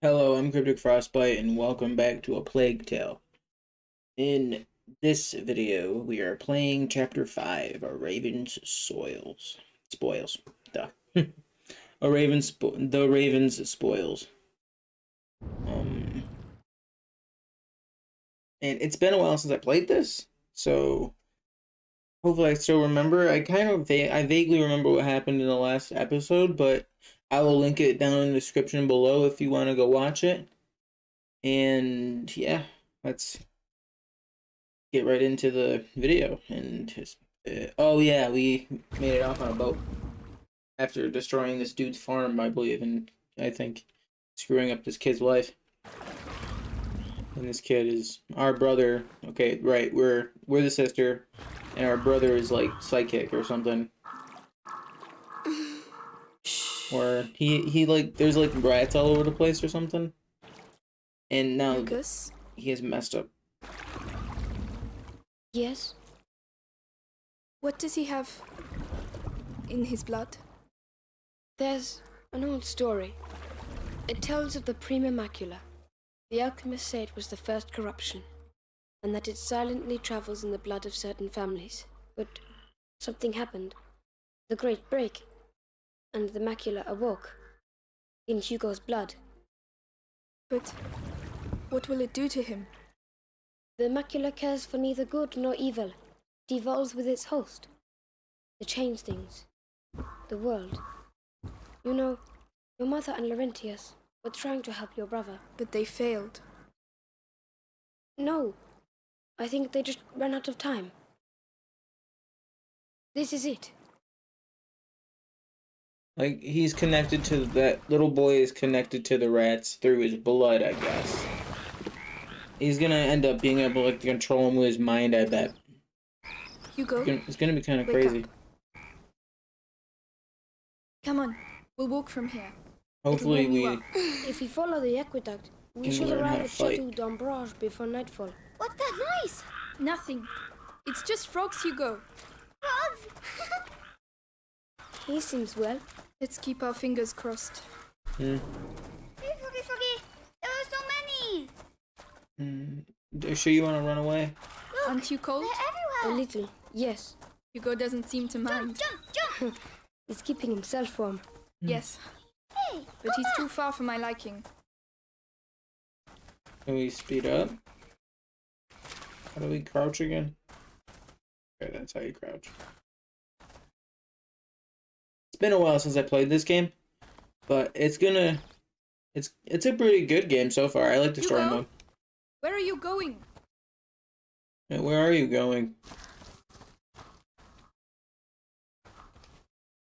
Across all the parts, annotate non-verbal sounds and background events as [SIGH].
Hello, I'm Kriptic Frostbite, and welcome back to A Plague Tale. In this video, we are playing Chapter 5, A Raven's Soils. Spoils. Duh. [LAUGHS] A Raven's The Raven's Spoils. Um... And it's been a while since I played this, so... Hopefully I still remember. I kind of... Va I vaguely remember what happened in the last episode, but I will link it down in the description below if you want to go watch it. And yeah, let's get right into the video. And just, uh, oh yeah, we made it off on a boat after destroying this dude's farm, I believe, and I think screwing up this kid's life. And this kid is our brother. Okay, right, we're we're the sister, and our brother is like psychic or something. [LAUGHS] Or he he like there's like riots all over the place or something. And now Lucas? he is messed up. Yes? What does he have in his blood? There's an old story. It tells of the Prima Macula. The alchemists say it was the first corruption, and that it silently travels in the blood of certain families. But something happened. The Great Break. And the macula awoke. In Hugo's blood. But what will it do to him? The macula cares for neither good nor evil. It evolves with its host. To change things. The world. You know, your mother and Laurentius were trying to help your brother. But they failed. No. I think they just ran out of time. This is it. Like he's connected to that little boy is connected to the rats through his blood, I guess. He's gonna end up being able to control him with his mind, I bet. Hugo, It's gonna, it's gonna be kind of crazy. up. come on. We'll walk from here. Hopefully we up. If we follow the aqueduct, we should arrive at. Chateau d'Ombrage before nightfall. What's that noise? Nothing. It's just frogs, Hugo. Frogs! [LAUGHS] He seems well. Let's keep our fingers crossed. Hmm. Hey, Froggy, Froggy! There are so many! Hmm. Are you sure you wanna run away? Look, Aren't you cold? they're A little, yes. Hugo doesn't seem to mind. jump, jump! jump! [LAUGHS] He's keeping himself warm. Yes, Hey, but he's back. too far for my liking. Can we speed up? How do we crouch again? Okay, that's how you crouch. It's been a while since I played this game, but it's gonna, it's it's a pretty good game so far. I like the story Hugo? mode. Where are you going? Uh, where are you going?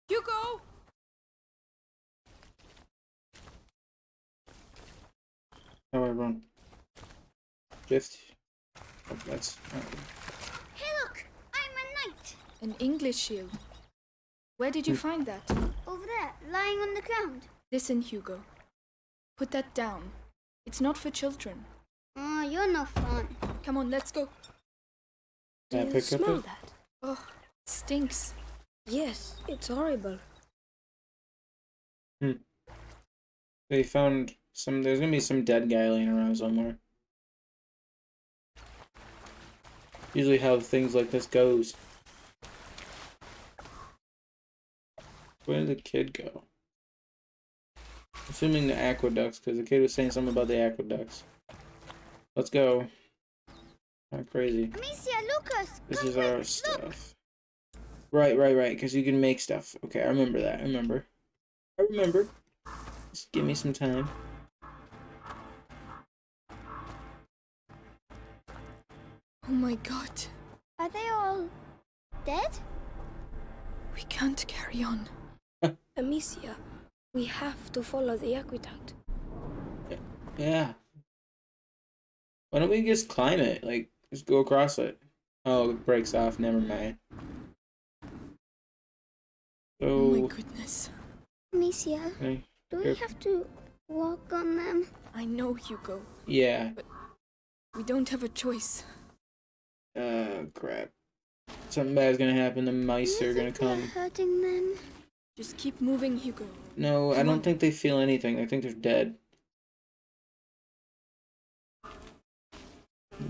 Hugo! How oh, do I run? Shift. Oh, that's. oh. Hey, look! I'm a knight! An English shield. Where did you find that? Over there, lying on the ground. Listen, Hugo. Put that down. It's not for children. Oh, you're no fun. Come on, let's go. Do I you pick smell it? that? Oh, it stinks. Yes, it's horrible. Hmm. They found some. There's gonna be some dead guy laying around somewhere. Usually, how things like this goes. Where did the kid go? Assuming the aqueducts, because the kid was saying something about the aqueducts. Let's go. Not crazy. Amicia, Lucas! This is our look. stuff. Right, right, right. Because you can make stuff. Okay, I remember that. I remember. I remember. Just give me some time. Oh my god. Are they all dead? We can't carry on. Amicia, we have to follow the aqueduct. Yeah. Why don't we just climb it? Like, just go across it. Oh, it breaks off. Never mm. mind. Oh my goodness. Amicia, okay. do we have to walk on them? I know, Hugo. yeah. But We don't have a choice. Oh, crap. Something bad's gonna happen. The mice Do are gonna think we're come. hurting them? Just keep moving, Hugo. No, I don't think they feel anything. I think they're dead.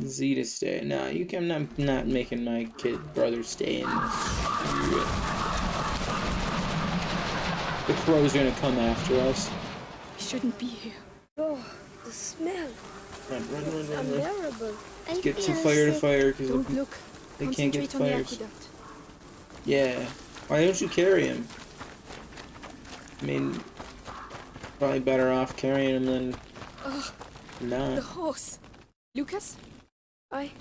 Z to stay. Nah, you can. I'm not, not making my kid brother stay in. The crows are gonna come after us. We shouldn't be here. Oh, the smell. Run, run, run, run, unbearable. Let's get some fire to fire because they, they can't get fired. Yeah. Why don't you carry him? I mean, probably better off carrying him than Oh, the horse. Lucas? I.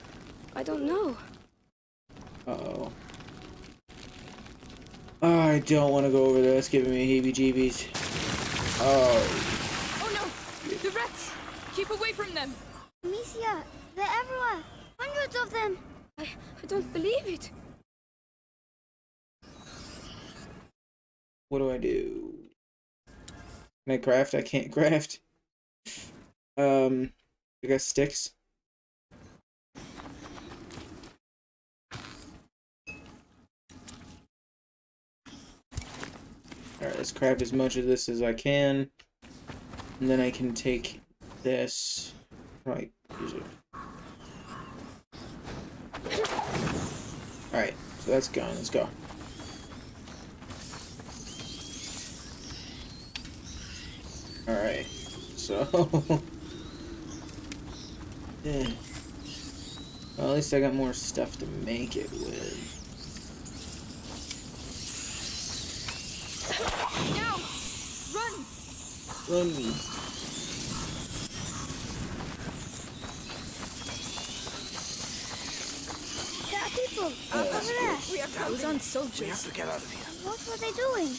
I don't know. Uh oh. Oh, I don't want to go over there. It's giving me heebie-jeebies. Oh, Oh no! The rats! Keep away from them! Amicia, they're everywhere. Hundreds of them. I. I don't believe it. what do I do? Can I craft? I can't [LAUGHS] craft. Um, I got sticks. Alright, let's craft as much of this as I can. And then I can take this. Right. Alright, so that's gone. Let's go. Alright, so. yeah. [LAUGHS] Hmm. Well, at least I got more stuff to make it with. Now! Run! Run. There are people over there. We are those aren't soldiers. to get out of here. What were they doing?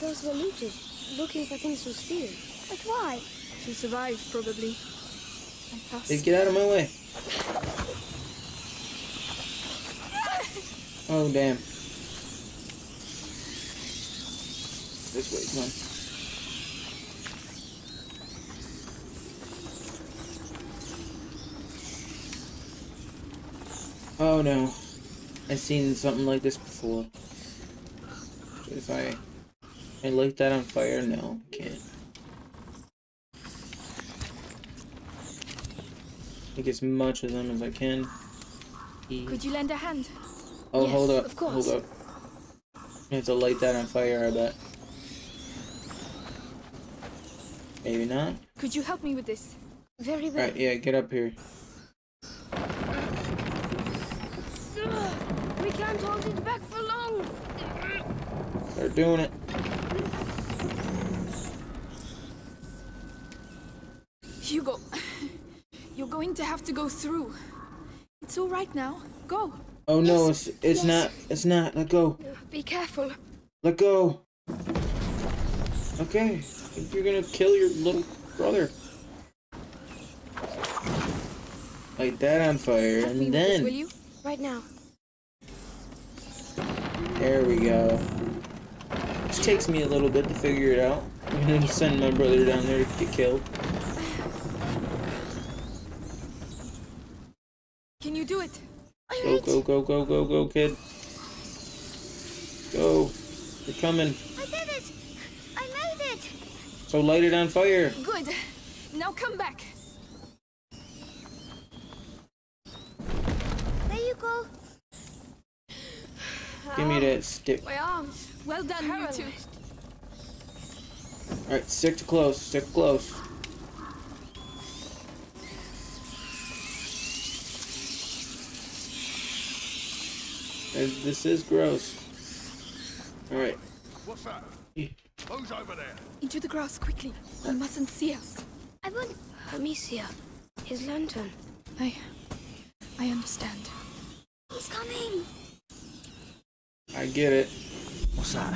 Those were looters looking for things to steal. But why? She survived, probably. Like us. Hey, get out of my way. [LAUGHS] Oh, damn. This way, come on. Oh no. I've seen something like this before. If I, I light that on fire, no, can't. Make as much of them as I can. Could you lend a hand? Oh, Yes, hold up, of course. hold up. You have to light that on fire, I bet. Maybe not. Could you help me with this? Very well. Alright, yeah, get up here. We can't hold it back for long. Start doing it. Hugo, you're going to have to go through. It's all right now. Go. Oh no, Yes, it's it's yes. not. It's not. Let go. Be careful. Let go. Okay. You're gonna kill your little brother. Light that on fire, and with this, will you? Right now. there we go. Which takes me a little bit to figure it out. I'm [LAUGHS] gonna send my brother down there to get killed. Can you do it? Go, go, go, go, go, go, kid. Go. You're coming. I did it. I made it. So light it on fire. Good. Now come back. There you go. Give me that stick. My arms. Well done, you two. Alright, stick to close. Stick close. This is gross. Alright. What's that? Who's over there? Into the grass quickly. He mustn't see us. I won't. Amicia. His lantern. I. I understand. He's coming. I get it. What's that?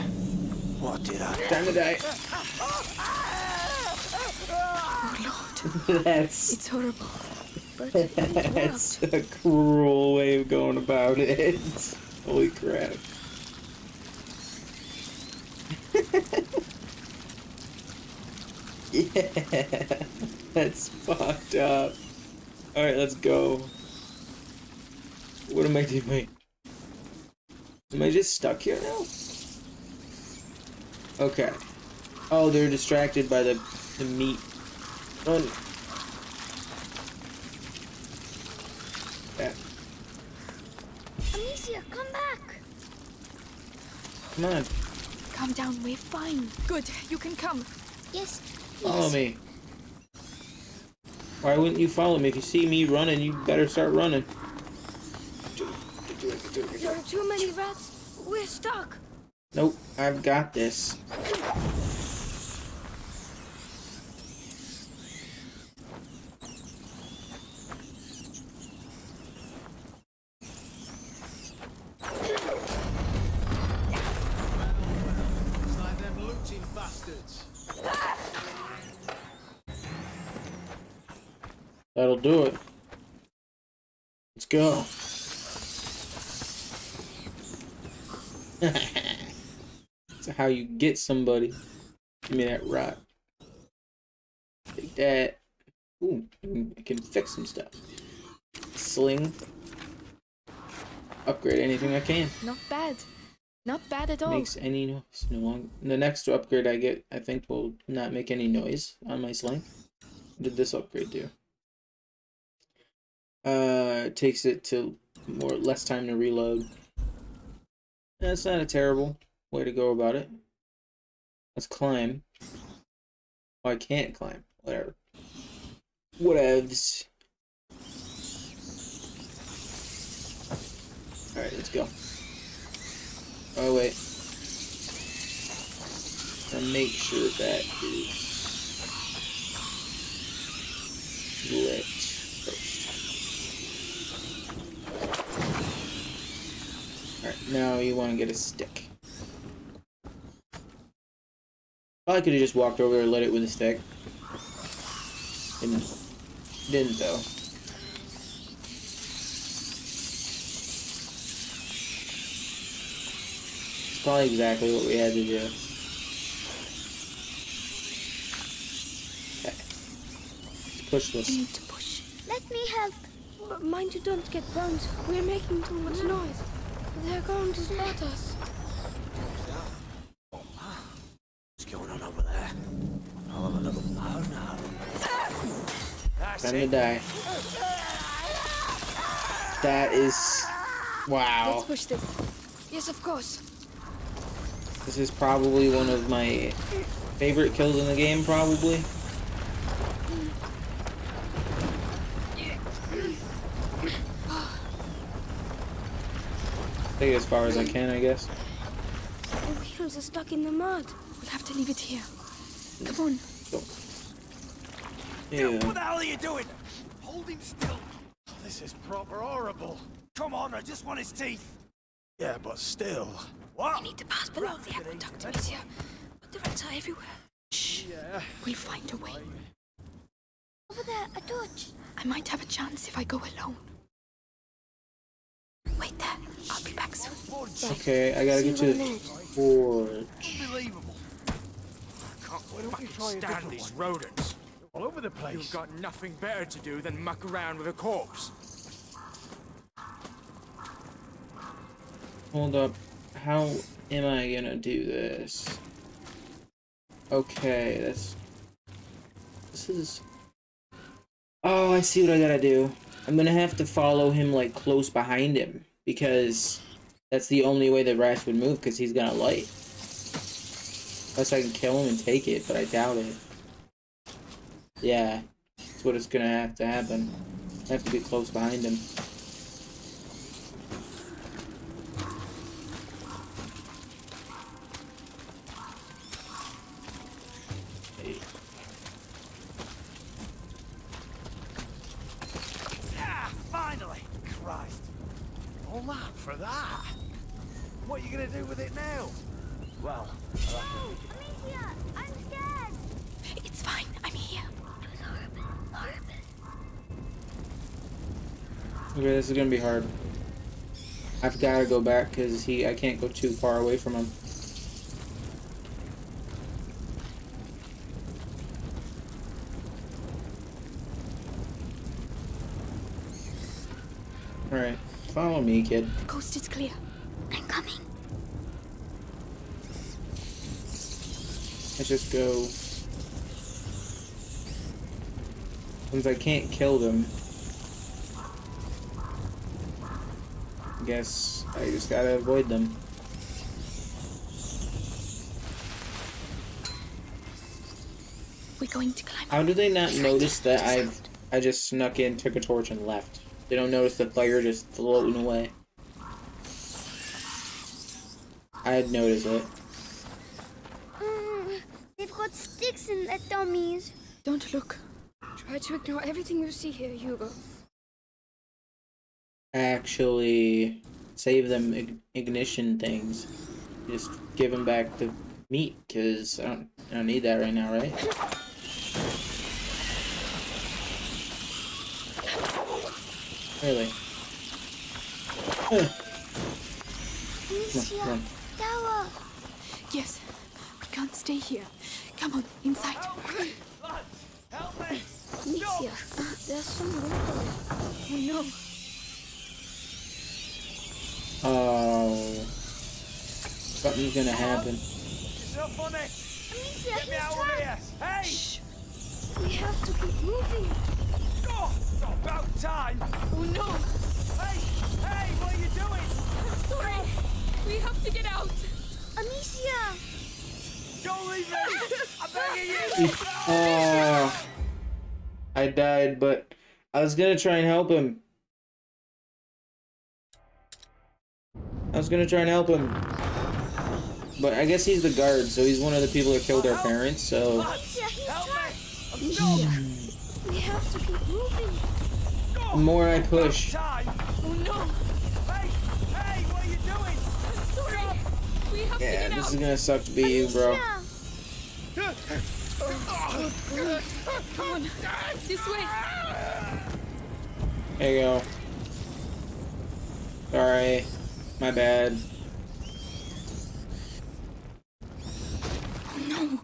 What did I? Time to die. Oh Lord, [LAUGHS] That's it's horrible. But [LAUGHS] that's a cruel way of going about it. [LAUGHS] Holy crap. [LAUGHS] yeah, that's fucked up. Alright, let's go. What am I doing? Am I just stuck here now? Okay. Oh, they're distracted by the, the meat. Run. Amicia, come back. Come on, Calm down, we're fine. Good, you can come. Yes. follow yes. me. Why wouldn't you follow me? If you see me running, you better start running. There are too many rats. We're stuck. Nope, I've got this. It's like them looting bastards. That'll do it. Let's go. [LAUGHS] That's how you get somebody. Give me that rock. Take that. Ooh, I can fix some stuff. Sling. Upgrade anything I can. Not bad. Not bad at all. Makes any noise. No longer. The next upgrade I get, I think, will not make any noise on my sling. What did this upgrade do? Uh, takes it to more less time to reload. That's not a terrible way to go about it. Let's climb. Oh, I can't climb. Whatever. Whatevs. Alright, let's go. Oh, wait. And make sure that is lit first. Now you want to get a stick. Probably could have just walked over there and lit it with a stick. Didn't. Didn't though. It's probably exactly what we had to do. Push I this. need to push. Let me help. Mind you don't get burned. We're making too much noise. They're going to spot us. What's going on over there? I'll have a little now now. That's Time to die. That is. Wow. Let's push this. Yes, of course. This is probably one of my favorite kills in the game, probably. Take it as far as I can, I guess. The wheels are stuck in the mud. We'll have to leave it here. Come on. Yeah. What the hell are you doing? Hold him still. This is proper horrible. Come on, I just want his teeth. Yeah, but still. What? We need to pass below the aqueduct, monsieur. But the rats are everywhere. Shh. Yeah. We'll find a way. Over there, a torch. I might have a chance if I go alone. Wait there. I'll be back soon. Okay, I gotta get to the forge. Unbelievable. I Can't fucking stand these rodents. All over the place. You've got nothing better to do than muck around with a corpse. Hold up. How am I gonna do this? Okay, that's. This is. Oh, I see what I gotta do. I'm gonna have to follow him like close behind him because that's the only way that rats would move because he's gonna light. Unless I can kill him and take it, but I doubt it. Yeah, that's what it's gonna have to happen. I have to be close behind him. Ah, finally! Christ. All that for that? What are you gonna do with it now? Well, I'll have to Amicia, I'm scared. It's fine. I'm here. Okay, this is gonna be hard. I've gotta go back because he I can't go too far away from him. Alright, follow me, kid. The coast is clear. I'm coming. Let's just go. Since I can't kill them, guess I just gotta avoid them. We're going to climb. How do they not notice that I I just snuck in, took a torch, and left? They don't notice the fire just floating away. I'd notice it. Mm, they've got sticks in their dummies. Don't look. Try to ignore everything you see here, Hugo. Actually, save them ig- ignition things. Just give them back the meat, cause I don't I don't need that right now, right? Really? Ugh. Amicia, come on. Tower. Yes. We can't stay here. Come on, inside. Lads, help me! Amicia, there's some water. Oh no. Oh. Something's gonna happen. It's not funny! Amicia, Get me out of here! Hey! Shh. We have to keep moving. Oh, it's about time! Oh no. Hey! Hey, what are you doing? Sorry. We have to get out. Amicia. Don't leave me! I'm begging you! Oh. I died, but I was gonna try and help him. I was gonna try and help him. But I guess he's the guard, so he's one of the people that killed our parents, so. The more I push. Yeah, this is gonna suck to be you, bro. There you go. Sorry. My bad. Oh no.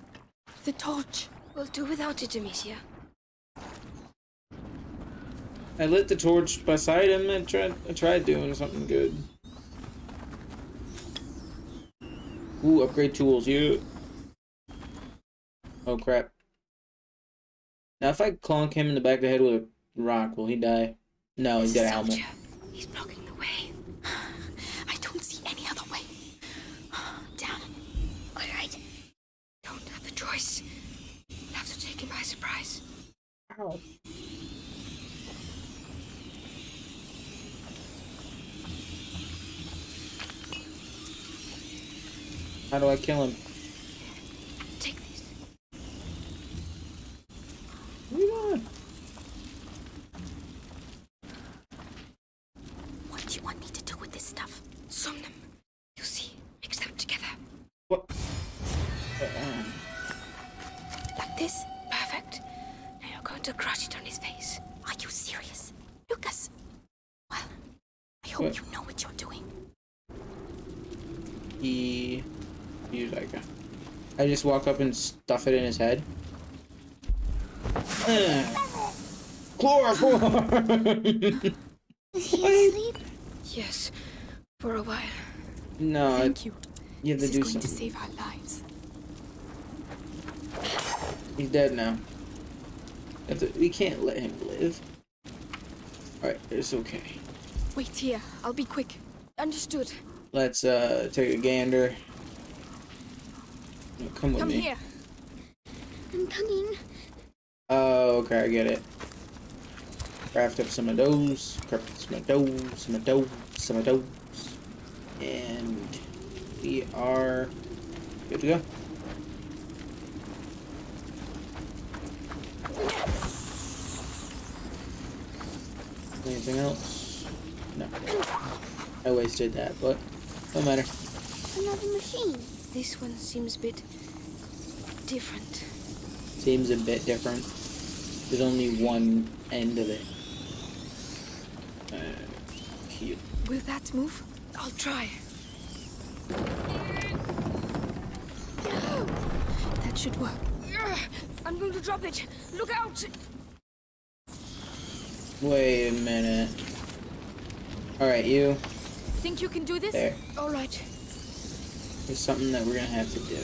The torch. We'll do without it, Amicia. I lit the torch beside him and tried I tried doing something good. Ooh, upgrade tools, you. Oh crap. Now if I clonk him in the back of the head with a rock, will he die? No, he's got a helmet. He's blocking the way. I don't see any other way. Damn. All right. Don't have a choice. We'll have to take him by surprise. Ow. How do I kill him? I just walk up and stuff it in his head. Ugh. [SIGHS] Chloroform. Is he asleep? Yes. For a while. no, I- Thank you. you have to This do is going to save our lives. He's dead now. To- we can't let him live. Alright, it's okay. Wait here. I'll be quick. Understood. Let's uh take a gander. Come with Come me. here. I'm coming. Oh, okay, I get it. Craft up some of those. Craft up some of those. Some of those. Some of those. And we are good to go. Anything else? No. I wasted that, but no matter. Another machine. This one seems a bit different. Seems a bit different. There's only one end of it. Uh, cute. Will that move? I'll try. That should work. I'm going to drop it. Look out! Wait a minute. Alright, you. Think you can do this? There. All There's something that we're gonna have to do.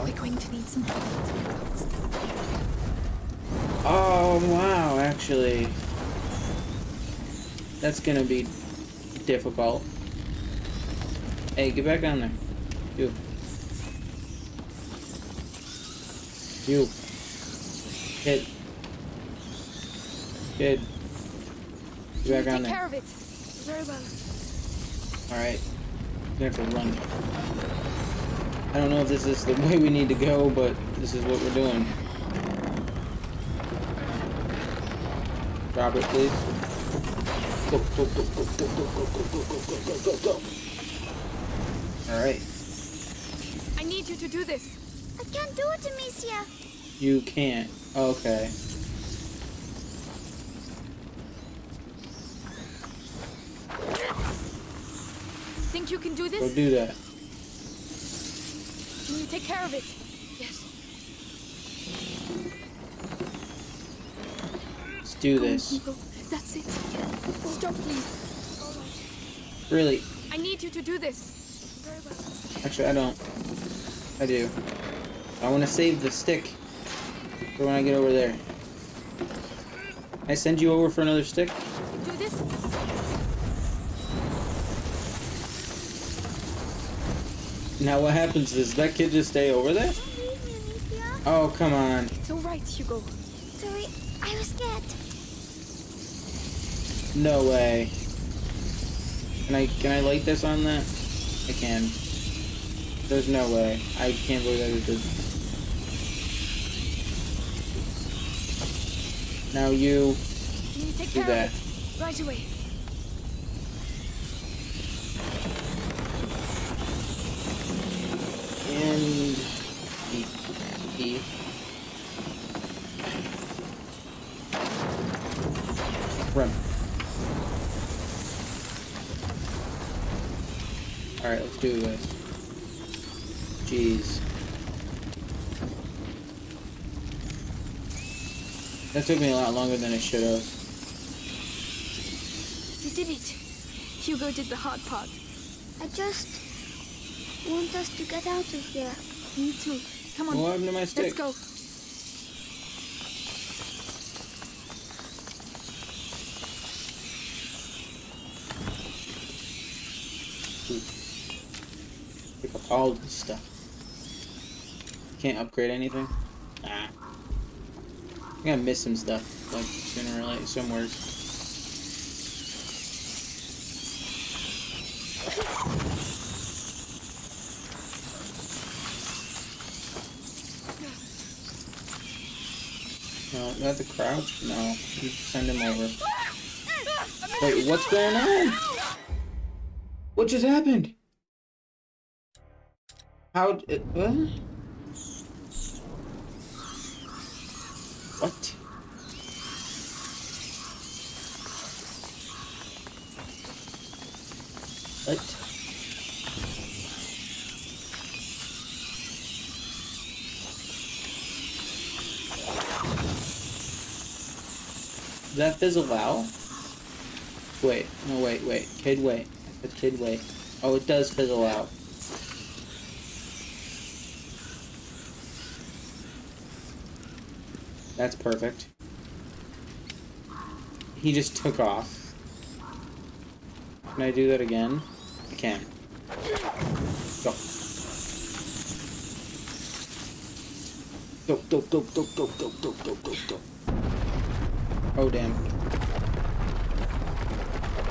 Quick, going to need some help. Oh, wow, actually. That's gonna be difficult. Hey, get back down there. You. You. Kid. Kid. Get back on there. care of it. Very well. Alright. You have to run. I don't know if this is the way we need to go, but this is what we're doing. Drop it, please. Go, go, go, go, go, go, go, go, go, go, go, go, go, go. Alright. I need you to do this. I can't do it, Amicia. You can't. Okay. Think you can do Go this? do that. Can you take care of it? Yes. Let's do this. That's it. Stop, please. Really. I need you to do this. Very well. Actually, I don't. I do. I want to save the stick for when I get over there. I send you over for another stick? Do this? Now what happens is that kid just stay over there? Don't leave me, Amicia. Oh, come on. It's all right, Hugo. Sorry, I was scared. No way. Can I can I light this on that? I can. There's no way. I can't believe I did. Now you you take do care that. of it? Right away. Run. Alright, let's do this. Jeez. That took me a lot longer than it should have. You did it. Hugo did the hard part. I just want us to get out of here. Me too. Come on. What to my stick? Let's go. Pick up all this stuff. Can't upgrade anything? Nah. I'm gonna miss some stuff, like sooner or later, somewhere. No, not the crouch? No. You send him over. Wait, what's going on? What just happened? How? It, uh, what? What? What? That fizzle out? Wait, no, wait, wait. Kid, wait. Kid, wait. Oh, it does fizzle out. That's perfect. He just took off. Can I do that again? I can. Go. Go, go, go, go, go, go, go, go, go, go. Oh, damn.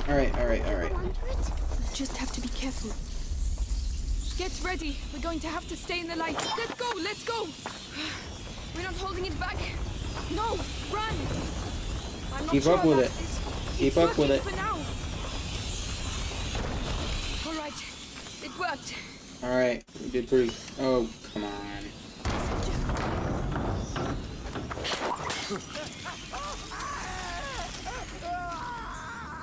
Alright, alright, alright. Just have to be careful. Get ready. We're going to have to stay in the light. Let's go. Let's go. [SIGHS] We're not holding it back. No, run. Keep sure up with it. this. Keep It's up with it. All right, it worked. Alright, we did pretty. Oh, come on.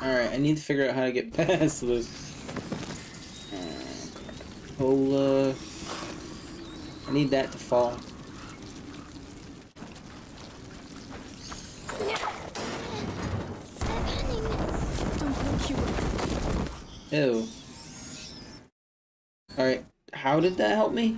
Alright, I need to figure out how to get [LAUGHS] past this. Uh, Cola. I need that to fall. Ew. Alright, how did that help me?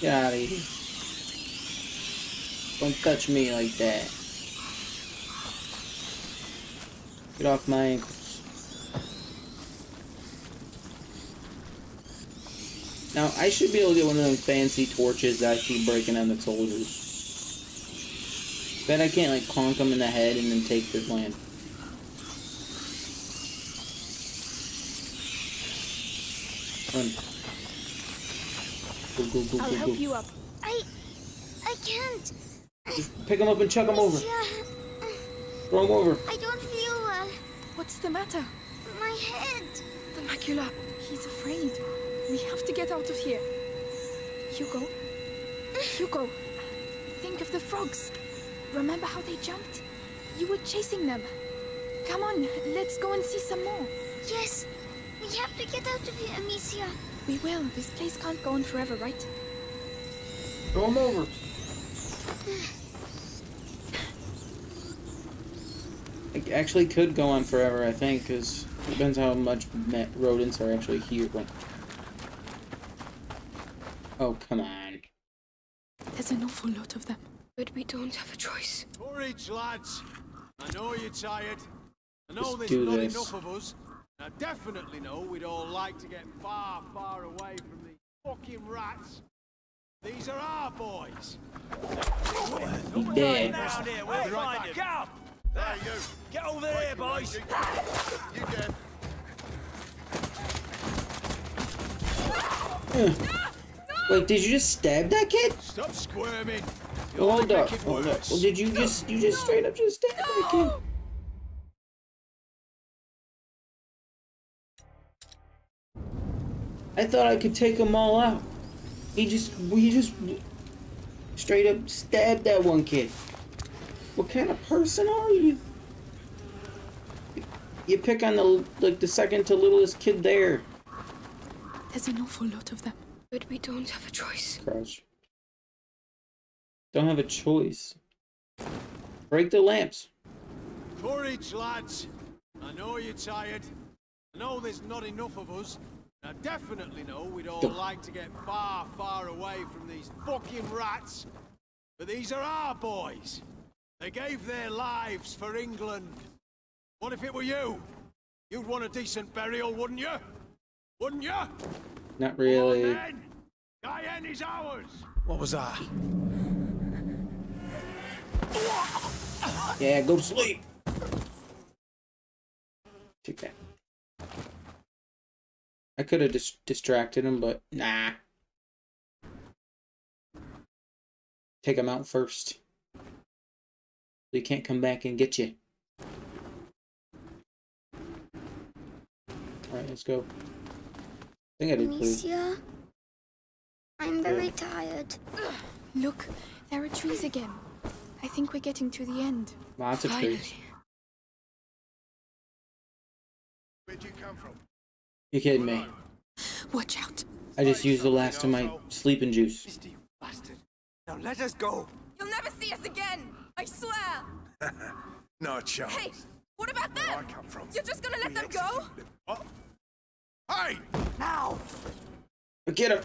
Get out of here. Don't touch me like that. Get off my ankle. Now, I should be able to get one of them fancy torches that I keep breaking on the soldiers. Bet I can't, like, conk them in the head and then take their land. Run. Go, go, go, I'll help you up. I... I can't. Just pick them up and chuck them over. Amicia, Throw them over. I don't feel well. What's the matter? My head. The macula. He's afraid. We have to get out of here. Hugo. Hugo. Think of the frogs. Remember how they jumped? You were chasing them. Come on, let's go and see some more. Yes. We have to get out of here, Amicia. We will. This place can't go on forever, right? Throw them over. It actually could go on forever, I think, because it depends how much rodents are actually here. Oh, come on. There's an awful lot of them. But we don't have a choice. Courage, lads. I know you're tired. I know Let's there's not this. enough of us. I definitely know we'd all like to get far, far away from these fucking rats. These are our boys. He dead. Round here, we'll Be right find him. Get up! There you. Get over here, boys! You get. Wait, did you just stab that kid? Stop squirming. You Well, only hold up. make it Hold up. Well, did you just you just straight up just stab that kid? I thought I could take them all out. He just he just straight up stabbed that one kid. What kind of person are you? You pick on the like the second to littlest kid there. There's an awful lot of them. But we don't have a choice. Crouch. Don't have a choice. Break the lamps. Courage, lads. I know you're tired. I know there's not enough of us. I definitely know we'd all Go. like to get far, far away from these fucking rats. But these are our boys. They gave their lives for England. What if it were you? You'd want a decent burial, wouldn't you? Wouldn't you? Not on, really. then. Is ours. What was that? Yeah, go to sleep. Take that. I could have dis- distracted him, but nah. Take him out first. So he can't come back and get you. Alright, let's go. I think I did pretty. Amicia. I'm very tired. Look, there are trees again. I think we're getting to the end. Lots of trees. Where'd you come from? You kidding me? Watch out. I just used the last of my sleeping juice. You bastard. Now let us go. You'll never see us again. I swear. [LAUGHS] No chance. Hey, what about Where I them? come from. You're just gonna let we them go? executed them. What? Hey! Now! Get him!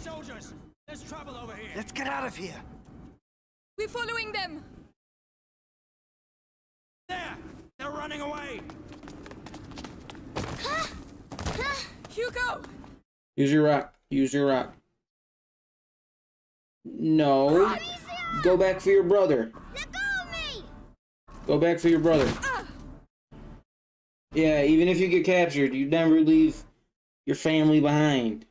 Soldiers, there's trouble over here. Let's get out of here. We're following them. There! They're running away. Hugo! Use your rock. Use your rock. No. Go back for your brother. Let go of me! Go back for your brother. Ah! Yeah, even if you get captured, you never leave your family behind.